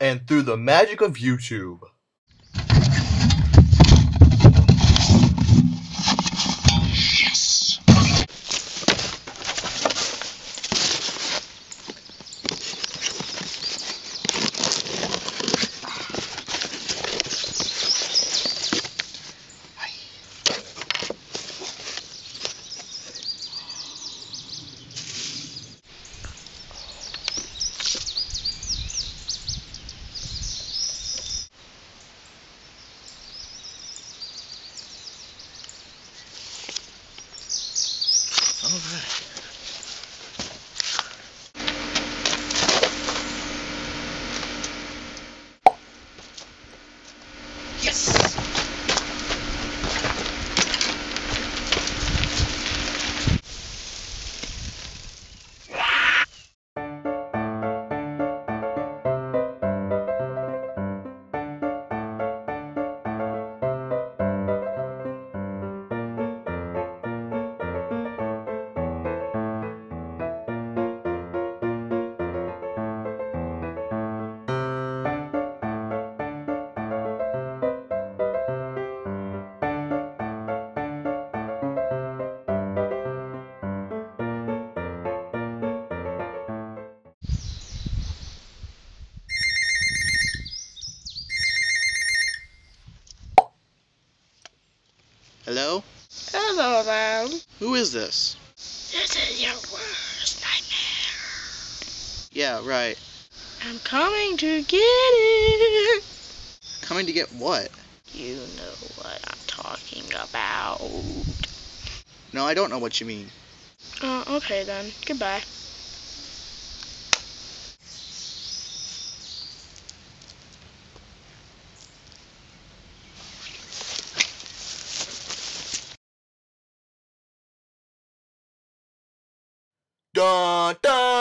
and through the magic of YouTube. Yes! Hello? Hello there. Who is this? This is your worst nightmare. Yeah, right. I'm coming to get it. Coming to get what? You know what I'm talking about. No, I don't know what you mean. Uh, okay then. Goodbye. Dun dun!